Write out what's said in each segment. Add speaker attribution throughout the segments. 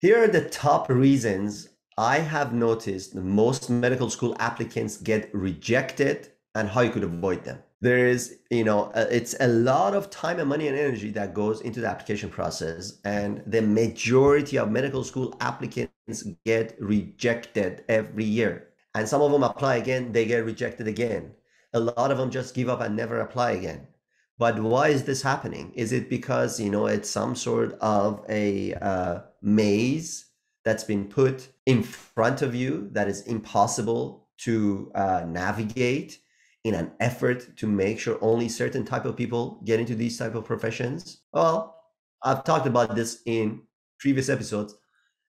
Speaker 1: Here are the top reasons I have noticed most medical school applicants get rejected and how you could avoid them. There is, you know, it's a lot of time and money and energy that goes into the application process. And the majority of medical school applicants get rejected every year. And some of them apply again, they get rejected again. A lot of them just give up and never apply again. But why is this happening? Is it because, you know, it's some sort of a uh, maze that's been put in front of you that is impossible to uh, navigate in an effort to make sure only certain type of people get into these type of professions? Well i've talked about this in previous episodes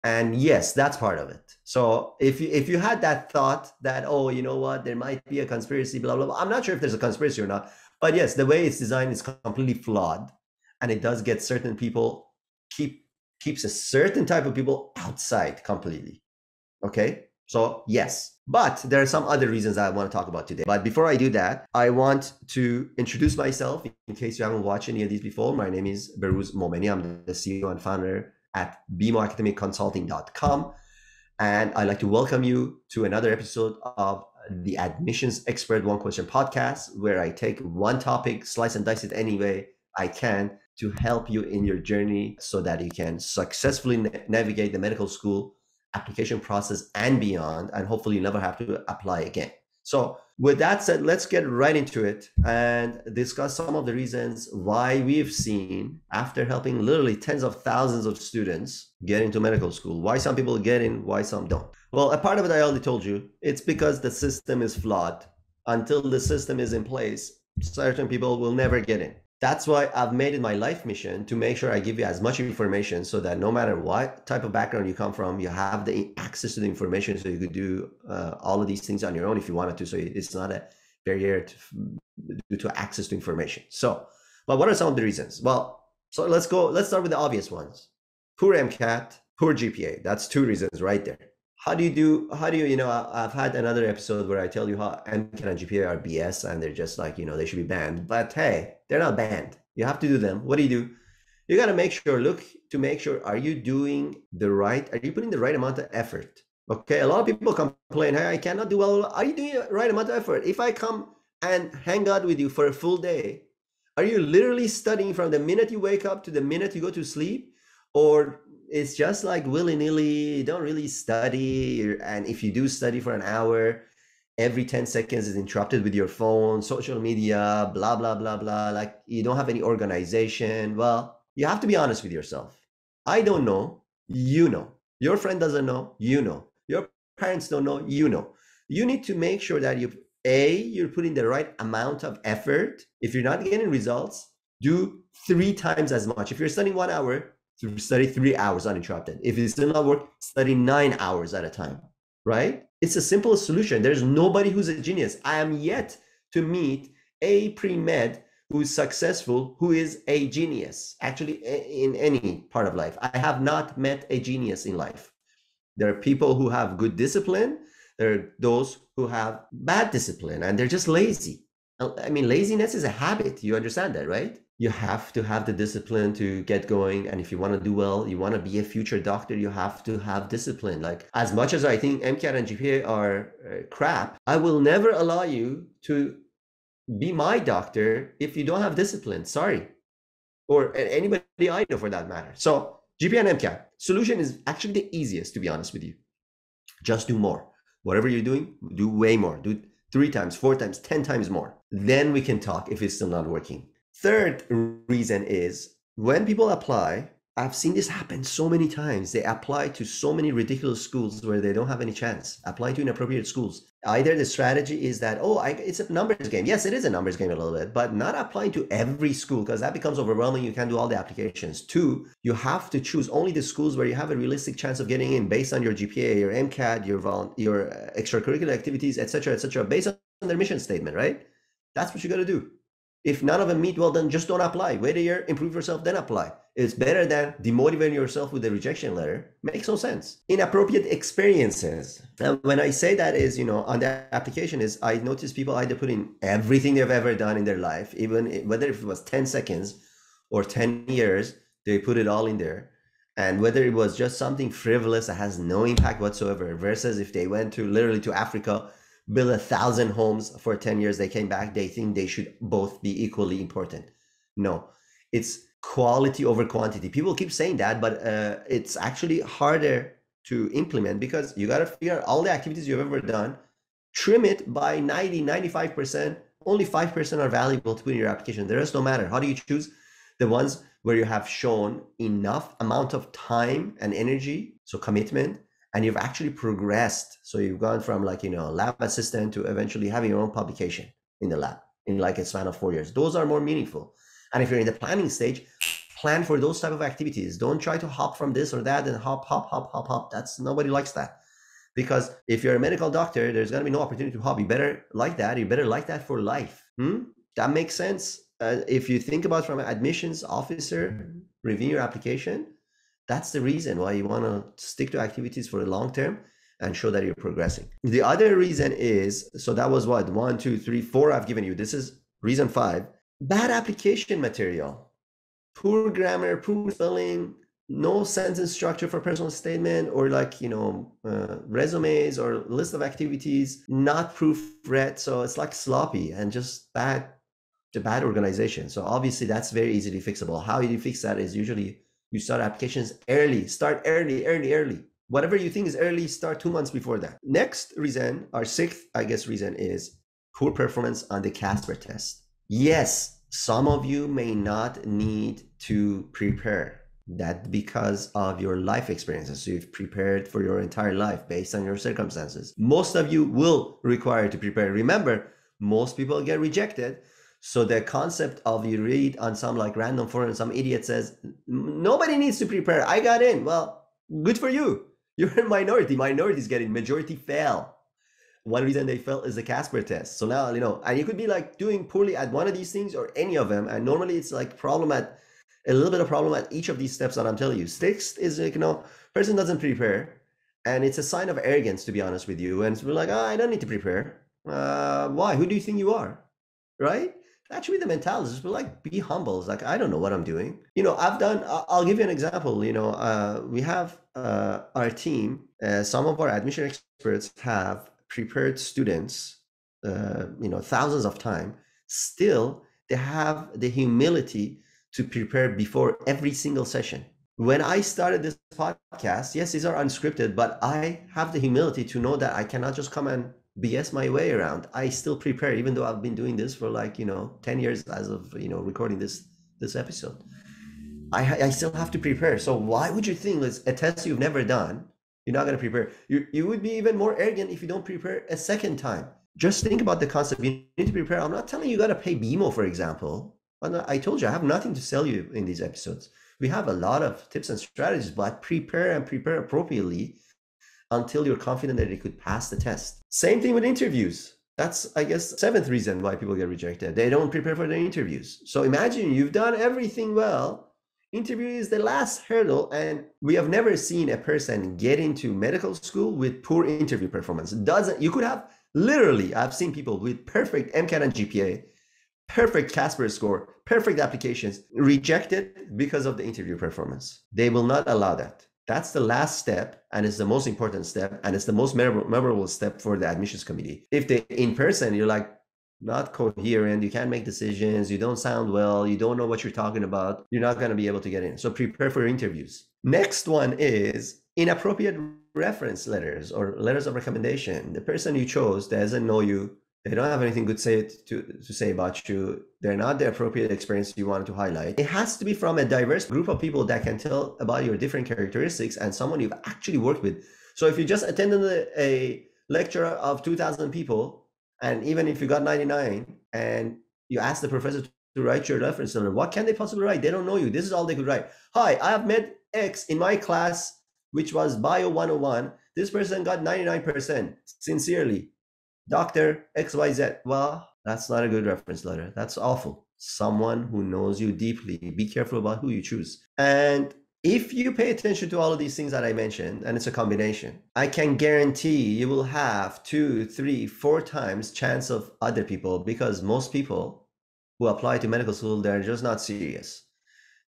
Speaker 1: and yes that's part of it. So if you if you had that thought that oh you know what? There might be a conspiracy blah blah blah i'm not sure if there's a conspiracy or not but yes the way it's designed is completely flawed and it does get certain people keep keeps a certain type of people outside completely okay so yes, but there are some other reasons I want to talk about today. But before I do that, I want to introduce myself in case you haven't watched any of these before. My name is Behrouz Moemeni. I'm the CEO and founder at bemoacademicconsulting.com. And I'd like to welcome you to another episode of the Admissions Expert One Question podcast, where I take one topic, slice and dice it any way I can to help you in your journey so that you can successfully na- navigate the medical school application process and beyond, and hopefully you never have to apply again. So, with that said, let's get right into it and discuss some of the reasons why we've seen, after helping literally tens of thousands of students get into medical school, why some people get in, why some don't. Well, a part of it I already told you, it's because the system is flawed. Until the system is in place, certain people will never get in that's why I've made it my life mission to make sure I give you as much information so that no matter what type of background you come from, you have the access to the information so you could do uh, all of these things on your own if you wanted to. So it's not a barrier to, to access to information. So, but what are some of the reasons? Well, so let's go, let's start with the obvious ones. Poor MCAT, poor GPA. That's two reasons right there how do you do how do you you know i've had another episode where i tell you how mcat and gpa are bs and they're just like you know they should be banned but hey they're not banned. You have to do them. What do you do? You got to make sure look to make sure are you doing the right are you putting the right amount of effort? Okay a lot of people complain hey i cannot do well. Are you doing the right amount of effort? If i come and hang out with you for a full day are you literally studying from the minute you wake up to the minute you go to sleep? Or it's just like willy-nilly don't really study and if you do study for an hour every 10 seconds is interrupted with your phone social media blah blah blah blah like you don't have any organization. Well you have to be honest with yourself. I don't know you know. Your friend doesn't know you know. Your parents don't know you know. You need to make sure that you a you're putting the right amount of effort. If you're not getting results do three times as much. If you're studying one hour to study three hours uninterrupted. If it still not work, study nine hours at a time, right? It's a simple solution. There's nobody who's a genius. I am yet to meet a pre-med who's successful, who is a genius, actually in any part of life. I have not met a genius in life. There are people who have good discipline. There are those who have bad discipline and they're just lazy. I mean, laziness is a habit. You understand that, right? You have to have the discipline to get going and if you want to do well you want to be a future doctor you have to have discipline. Like as much as i think mcat and gpa are uh, crap i will never allow you to be my doctor if you don't have discipline. Sorry. Or anybody i know for that matter. So gpa and mcat solution is actually the easiest to be honest with you. Just do more. Whatever you're doing do way more. Do three times four times ten times more. Then we can talk if it's still not working Third reason is when people apply, I've seen this happen so many times. They apply to so many ridiculous schools where they don't have any chance. Apply to inappropriate schools. Either the strategy is that, oh, I, it's a numbers game. Yes, it is a numbers game a little bit, but not applying to every school because that becomes overwhelming. You can't do all the applications. Two, you have to choose only the schools where you have a realistic chance of getting in based on your GPA, your MCAT, your your uh, extracurricular activities, etc., etc., based on their mission statement, right? That's what you got to do. If none of them meet, well, then just don't apply. Wait a year, improve yourself, then apply. It's better than demotivating yourself with a rejection letter. Makes no sense. Inappropriate experiences. And when I say that is, you know, on the application is I notice people either put in everything they've ever done in their life, even whether if it was 10 seconds or 10 years, they put it all in there. and whether it was just something frivolous that has no impact whatsoever versus if they went to literally to africa build a thousand homes for 10 years they came back they think they should both be equally important. No. It's quality over quantity. People keep saying that but uh, it's actually harder to implement because you got to figure out all the activities you've ever done trim it by 90 95% only 5% are valuable to put in your application. The rest don't matter. How do you choose? The ones where you have shown enough amount of time and energy so commitment and you've actually progressed. So you've gone from like you know lab assistant to eventually having your own publication in the lab in like a span of four years. Those are more meaningful. And if you're in the planning stage plan for those type of activities. Don't try to hop from this or that and hop hop hop hop hop. That's nobody likes that. Because if you're a medical doctor there's going to be no opportunity to hop. You better like that. You better like that for life. Hmm? that makes sense. Uh, if you think about from an admissions officer mm-hmm. reviewing your application that's the reason why you want to stick to activities for the long term and show that you're progressing. The other reason is so that was what one, two, three, four I've given you. This is reason five bad application material, poor grammar, poor spelling, no sentence structure for personal statement or like you know uh, resumes or list of activities not proofread so it's like sloppy and just bad the bad organization so obviously that's very easily fixable how you fix that is usually you start applications early start early early early. Whatever you think is early start two months before that. Next reason our sixth i guess reason is poor performance on the casper test. Yes some of you may not need to prepare that because of your life experiences. So you've prepared for your entire life based on your circumstances. Most of you will require to prepare. Remember most people get rejected so the concept of you read on some like random forum, some idiot says, nobody needs to prepare. I got in. Well, good for you. You're a minority. Minorities get in. Majority fail. One reason they fail is the Casper test. So now, you know, and you could be like doing poorly at one of these things or any of them. And normally it's like problem at a little bit of problem at each of these steps that I'm telling you. Sixth is like, you know, person doesn't prepare. And it's a sign of arrogance, to be honest with you. And we're like, oh, I don't need to prepare. Uh, why? Who do you think you are? Right? That should be the mentality. Just be like, be humble. It's like, I don't know what I'm doing. You know, I've done, I'll give you an example. You know, uh, we have uh, our team, uh, some of our admission experts have prepared students, uh, you know, thousands of time. Still, they have the humility to prepare before every single session. When I started this podcast, yes, these are unscripted, but I have the humility to know that I cannot just come and BS my way around. I still prepare, even though I've been doing this for like you know ten years as of you know recording this this episode. I I still have to prepare. So why would you think it's a test you've never done? You're not going to prepare. You you would be even more arrogant if you don't prepare a second time. Just think about the concept. You need to prepare. I'm not telling you, you got to pay BeMo, for example. I told you I have nothing to sell you in these episodes. We have a lot of tips and strategies, but prepare and prepare appropriately until you're confident that it could pass the test. Same thing with interviews. That's, I guess, seventh reason why people get rejected. They don't prepare for their interviews. So imagine you've done everything well. Interview is the last hurdle, and we have never seen a person get into medical school with poor interview performance. Doesn't you could have literally? I've seen people with perfect MCAT and GPA, perfect Casper score, perfect applications rejected because of the interview performance. They will not allow that. That's the last step, and it's the most important step, and it's the most memorable, step for the admissions committee. If they in person, you're like not coherent, you can't make decisions, you don't sound well, you don't know what you're talking about, you're not going to be able to get in. So prepare for interviews. Next one is inappropriate reference letters or letters of recommendation. The person you chose doesn't know you they don't have anything good say to, to say about you. They're not the appropriate experience you wanted to highlight. It has to be from a diverse group of people that can tell about your different characteristics and someone you've actually worked with. So if you just attended a, lecture of 2,000 people, and even if you got 99 and you ask the professor to write your reference letter, what can they possibly write? They don't know you. This is all they could write. Hi, I have met X in my class, which was Bio 101. This person got 99%. Sincerely, Dr. XYZ. Well, that's not a good reference letter. That's awful. Someone who knows you deeply. Be careful about who you choose. And if you pay attention to all of these things that I mentioned, and it's a combination, I can guarantee you will have two, three, four times chance of other people because most people who apply to medical school, they're just not serious.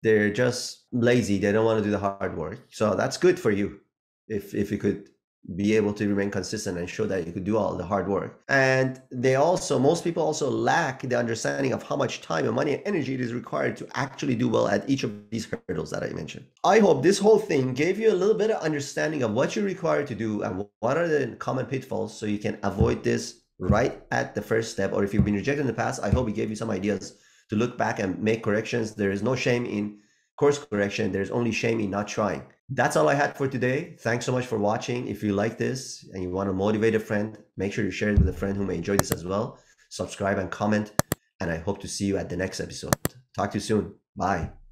Speaker 1: they're just lazy. They don't want to do the hard work. So that's good for you if if you could be able to remain consistent and show that you could do all the hard work. And they also, most people also lack the understanding of how much time and money and energy it is required to actually do well at each of these hurdles that I mentioned. I hope this whole thing gave you a little bit of understanding of what you're required to do and what are the common pitfalls so you can avoid this right at the first step. Or if you've been rejected in the past, I hope it gave you some ideas to look back and make corrections. There is no shame in course correction. There's only shame in not trying. That's all I had for today. Thanks so much for watching. If you like this and you want to motivate a friend, make sure you share it with a friend who may enjoy this as well. Subscribe and comment. And I hope to see you at the next episode. Talk to you soon. Bye.